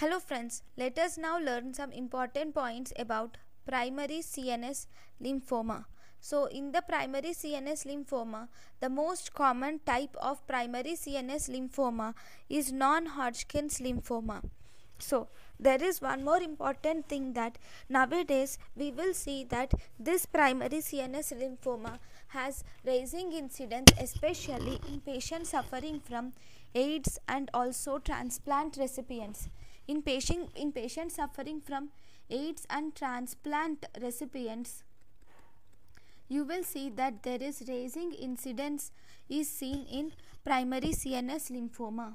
Hello friends, let us now learn some important points about primary CNS lymphoma. So in the primary CNS lymphoma, the most common type of primary CNS lymphoma is non-Hodgkin's lymphoma. So there is one more important thing that nowadays we will see that this primary CNS lymphoma has rising incidence especially in patients suffering from AIDS and also transplant recipients. In patient in patients suffering from AIDS and transplant recipients you will see that there is rising incidence is seen in primary CNS lymphoma.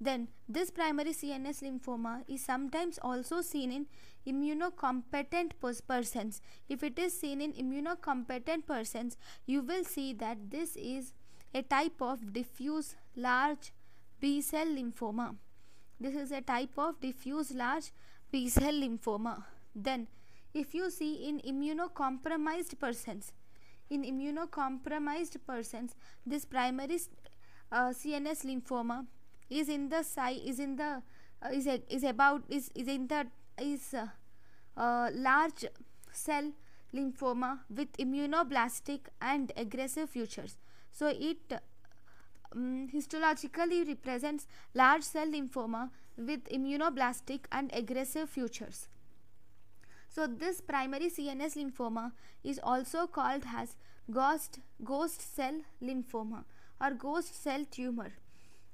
Then this primary CNS lymphoma is sometimes also seen in immunocompetent persons. If it is seen in immunocompetent persons, you will see that this is a type of diffuse large B cell lymphoma. This is a type of diffuse large B cell lymphoma. Then if you see in immunocompromised persons, in immunocompromised persons, this primary uh, CNS lymphoma is in the size is in the uh, is a, is about is is in the is uh, uh, large cell lymphoma with immunoblastic and aggressive features so it um, histologically represents large cell lymphoma with immunoblastic and aggressive features so this primary CNS lymphoma is also called as ghost ghost cell lymphoma or ghost cell tumor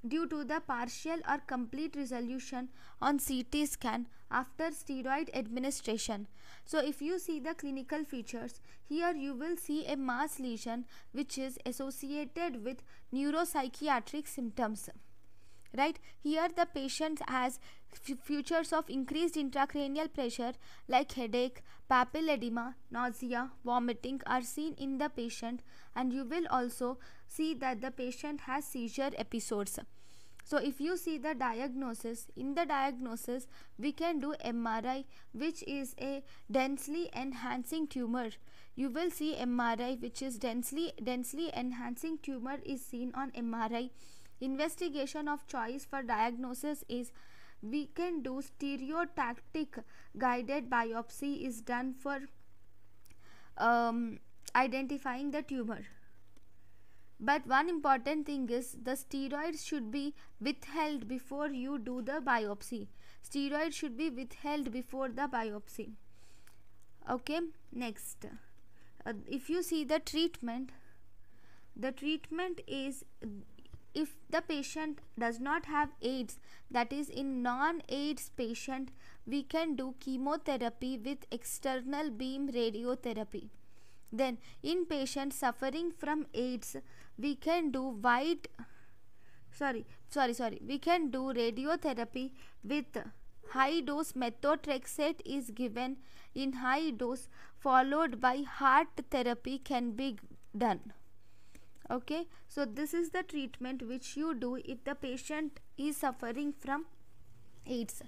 due to the partial or complete resolution on CT scan after steroid administration. So if you see the clinical features, here you will see a mass lesion which is associated with neuropsychiatric symptoms. Right here the patient has features of increased intracranial pressure like headache, papilledema, nausea, vomiting are seen in the patient and you will also see that the patient has seizure episodes. So if you see the diagnosis, in the diagnosis we can do MRI which is a densely enhancing tumor. You will see MRI which is densely densely enhancing tumor is seen on MRI. Investigation of choice for diagnosis is we can do stereotactic guided biopsy is done for um, identifying the tumor. But one important thing is the steroids should be withheld before you do the biopsy. Steroids should be withheld before the biopsy. Okay next. Uh, if you see the treatment the treatment is if the patient does not have aids that is in non aids patient we can do chemotherapy with external beam radiotherapy. Then in patients suffering from aids we can do wide sorry sorry sorry we can do radiotherapy with high dose methotrexate is given. In high dose followed by HAART therapy can be done okay so this is the treatment which you do if the patient is suffering from aids.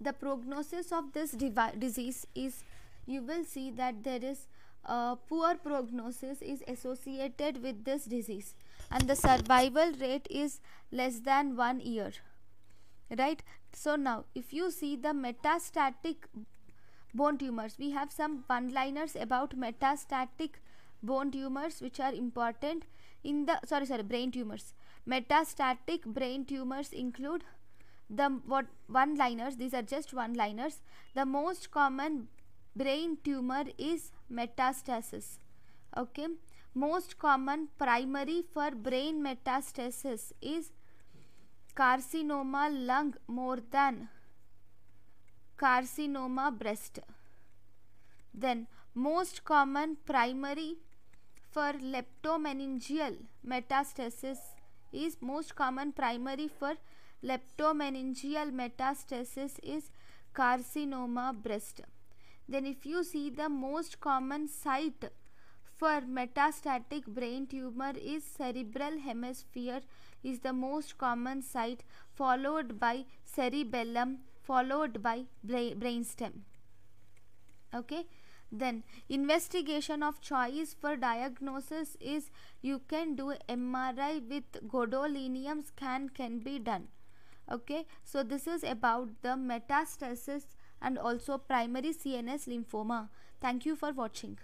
The prognosis of this disease is you will see that there is uh, poor prognosis is associated with this disease and the survival rate is less than one year right? So now if you see the metastatic bone tumors we have some one liners about metastatic bone tumors which are important in the sorry sorry brain tumors. Metastatic brain tumors include the what one liners these are just one liners the most common brain tumor is metastasis. Okay? Most common primary for brain metastasis is carcinoma lung more than carcinoma breast. Then most common primary for leptomeningeal metastasis is most common primary for leptomeningeal metastasis is carcinoma breast. Then if you see the most common site for metastatic brain tumor is cerebral hemisphere is the most common site followed by cerebellum followed by brain brainstem. Okay then investigation of choice for diagnosis is you can do mri with gadolinium scan can be done. Okay? So this is about the metastasis and also primary cns lymphoma. Thank you for watching